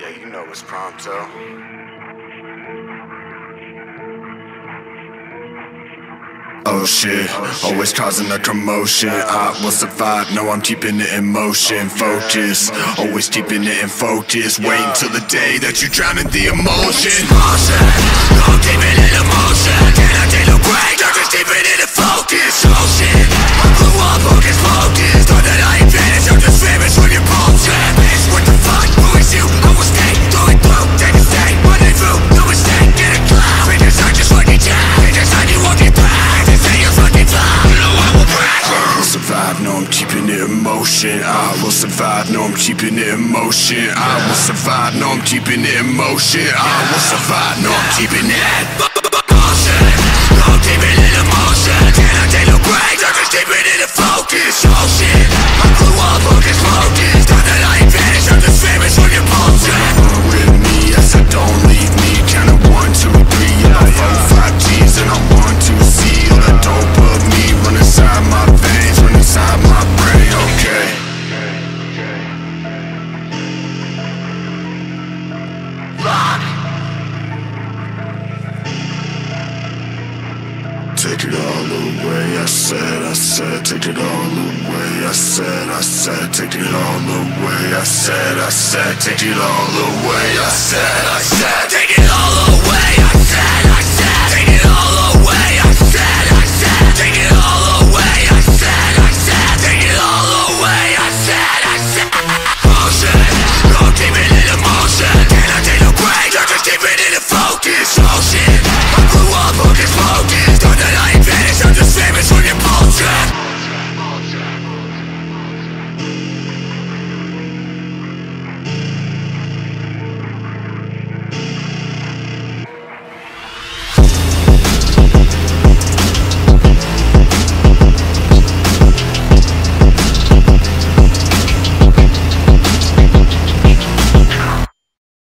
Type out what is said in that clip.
Yeah, you know it's Prompto. Oh shit, always causing a commotion. I will survive, no, I'm keeping it in motion. Focus, always keeping it in focus. Wait until the day that you drown in the emotion. Motion, no, I'm keeping it in motion. Can I take no break? I'm just keeping it in focus. Motion. I will survive, no, I'm keeping it in motion. I will survive, no, I'm keeping it in motion. I will survive, no, I'm keeping Take it all away, I said, I said, take it all away, I said, I said, take it all away, I said, I said, take it all away, I said, I said,